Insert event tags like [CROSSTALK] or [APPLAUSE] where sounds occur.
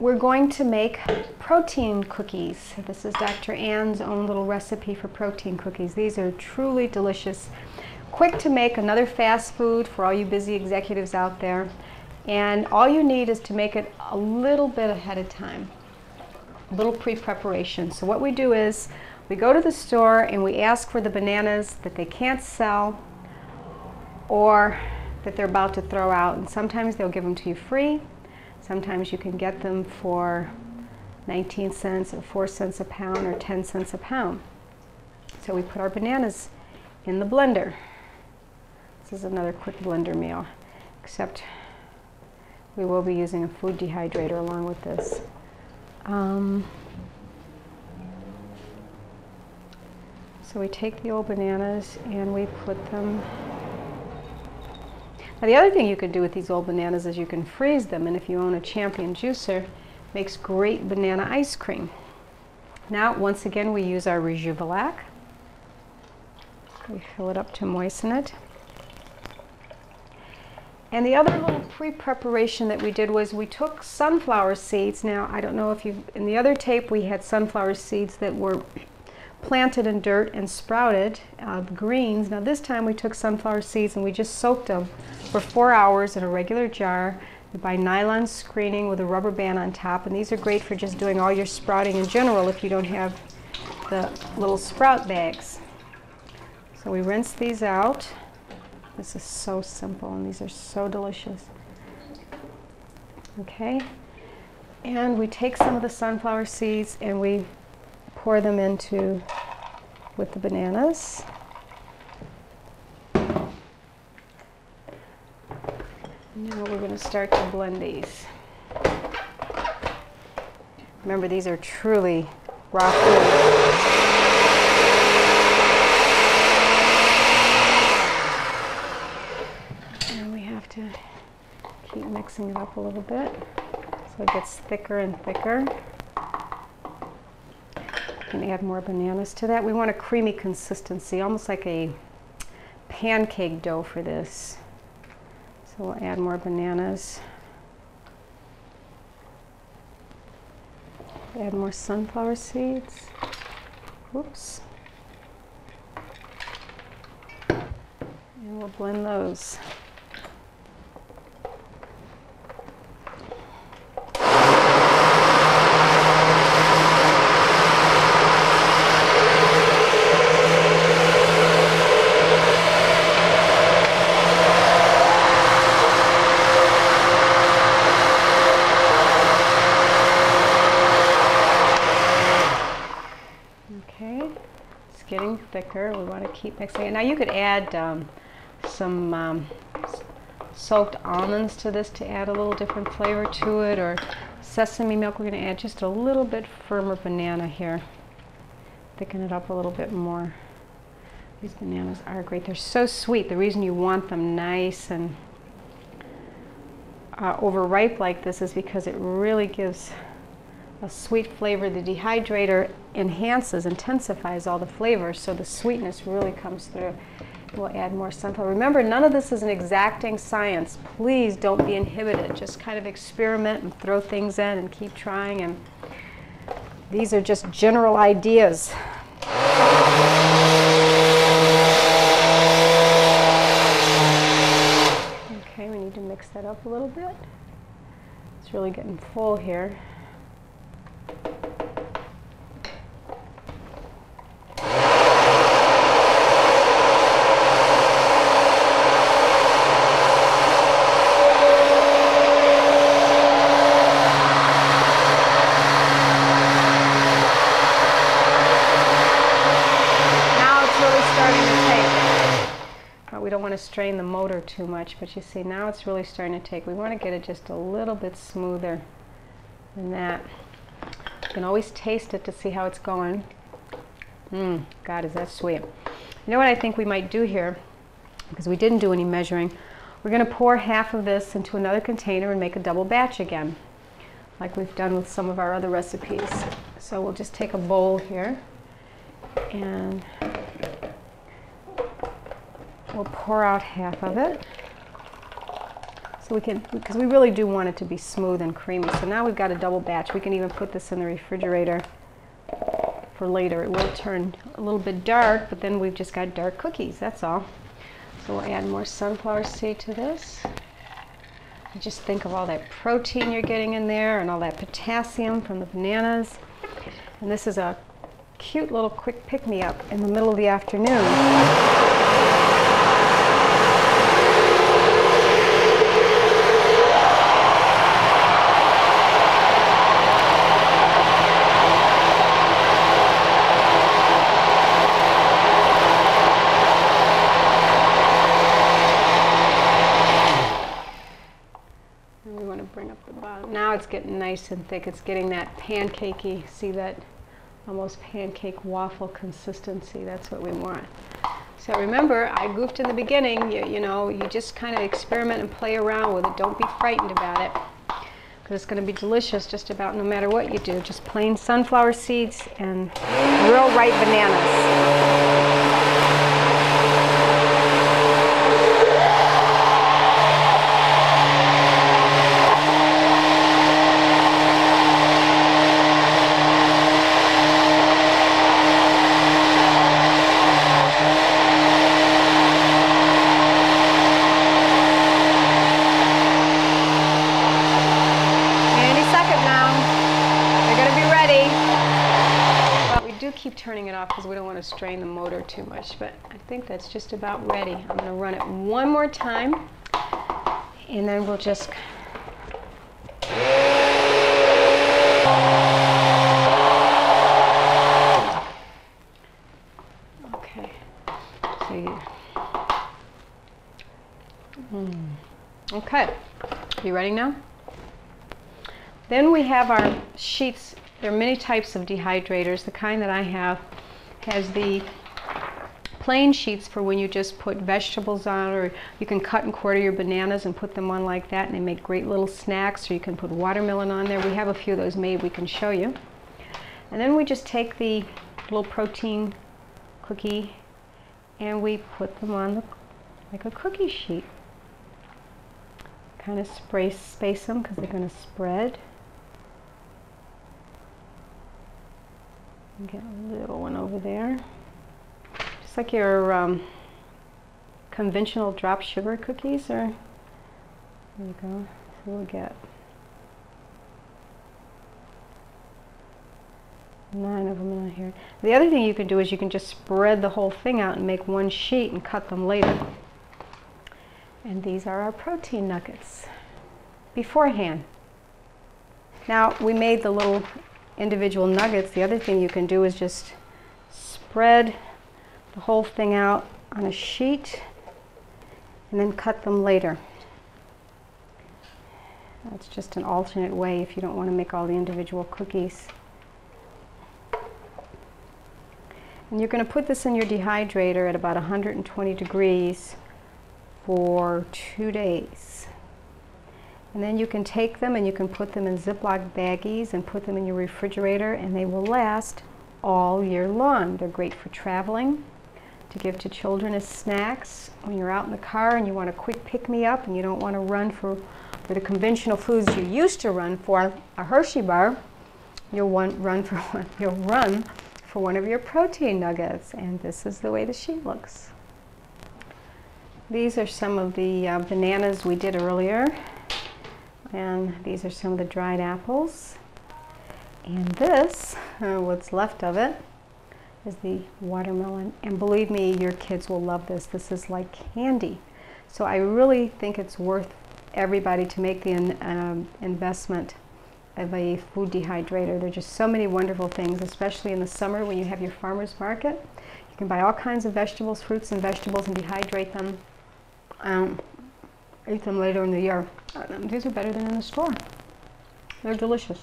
we're going to make protein cookies. This is Dr. Ann's own little recipe for protein cookies. These are truly delicious. Quick to make, another fast food for all you busy executives out there. And all you need is to make it a little bit ahead of time, a little pre-preparation. So what we do is we go to the store and we ask for the bananas that they can't sell or that they're about to throw out. And sometimes they'll give them to you free. Sometimes you can get them for 19 cents or 4 cents a pound or 10 cents a pound. So we put our bananas in the blender. This is another quick blender meal, except we will be using a food dehydrator along with this. Um, so we take the old bananas and we put them now the other thing you can do with these old bananas is you can freeze them, and if you own a Champion juicer, makes great banana ice cream. Now, once again, we use our Rejuvelac. We fill it up to moisten it. And the other little pre-preparation that we did was we took sunflower seeds. Now, I don't know if you, in the other tape we had sunflower seeds that were planted in dirt and sprouted uh, greens. Now this time we took sunflower seeds and we just soaked them for four hours in a regular jar by nylon screening with a rubber band on top. And these are great for just doing all your sprouting in general if you don't have the little sprout bags. So we rinse these out. This is so simple and these are so delicious. Okay, and we take some of the sunflower seeds and we pour them into with the bananas. Now we're going to start to blend these. Remember, these are truly raw food. And we have to keep mixing it up a little bit so it gets thicker and thicker. Can add more bananas to that. We want a creamy consistency, almost like a pancake dough for this. So we'll add more bananas. Add more sunflower seeds. Whoops. And we'll blend those. Thicker. We want to keep mixing it. Now you could add um, some um, soaked almonds to this to add a little different flavor to it or sesame milk. We're going to add just a little bit firmer banana here. Thicken it up a little bit more. These bananas are great. They're so sweet. The reason you want them nice and uh, overripe like this is because it really gives a sweet flavor. The dehydrator enhances, intensifies all the flavors, so the sweetness really comes through. We'll add more sunflower. Remember, none of this is an exacting science. Please don't be inhibited. Just kind of experiment and throw things in and keep trying. And these are just general ideas. Okay, we need to mix that up a little bit. It's really getting full here. Strain the motor too much, but you see now it's really starting to take. We want to get it just a little bit smoother than that. You can always taste it to see how it's going. Mmm, God, is that sweet. You know what I think we might do here, because we didn't do any measuring, we're going to pour half of this into another container and make a double batch again, like we've done with some of our other recipes. So we'll just take a bowl here and We'll pour out half of it. So we can, because we really do want it to be smooth and creamy. So now we've got a double batch. We can even put this in the refrigerator for later. It will turn a little bit dark, but then we've just got dark cookies, that's all. So we'll add more sunflower seed to this. Just think of all that protein you're getting in there and all that potassium from the bananas. And this is a cute little quick pick-me-up in the middle of the afternoon. it's getting nice and thick. It's getting that pancakey, see that almost pancake waffle consistency. That's what we want. So remember, I goofed in the beginning. You, you know, you just kind of experiment and play around with it. Don't be frightened about it because it's going to be delicious just about no matter what you do. Just plain sunflower seeds and real ripe bananas. Turning it off because we don't want to strain the motor too much, but I think that's just about ready. I'm going to run it one more time, and then we'll just Okay. So mm. Okay. You ready now? Then we have our sheets there are many types of dehydrators. The kind that I have has the plain sheets for when you just put vegetables on or you can cut and quarter your bananas and put them on like that and they make great little snacks or you can put watermelon on there. We have a few of those made we can show you. And then we just take the little protein cookie and we put them on the, like a cookie sheet. Kind of spray space them because they're going to spread. Get a little one over there. Just like your um, conventional drop sugar cookies or, there you go. So we'll get nine of them in here. The other thing you can do is you can just spread the whole thing out and make one sheet and cut them later. And these are our protein nuggets beforehand. Now we made the little individual nuggets, the other thing you can do is just spread the whole thing out on a sheet and then cut them later. That's just an alternate way if you don't want to make all the individual cookies. And you're going to put this in your dehydrator at about 120 degrees for two days. And then you can take them and you can put them in Ziploc baggies and put them in your refrigerator and they will last all year long. They're great for traveling, to give to children as snacks when you're out in the car and you want a quick pick-me-up and you don't want to run for, for the conventional foods you used to run for, a Hershey bar, you'll want, run for [LAUGHS] one, you'll run for one of your protein nuggets. And this is the way the sheet looks. These are some of the uh, bananas we did earlier. And these are some of the dried apples. And this, uh, what's left of it, is the watermelon. And believe me, your kids will love this. This is like candy. So I really think it's worth everybody to make the in, um, investment of a food dehydrator. There are just so many wonderful things, especially in the summer when you have your farmer's market. You can buy all kinds of vegetables, fruits and vegetables and dehydrate them. Um, eat them later in the year. Uh, these are better than in the store. They're delicious.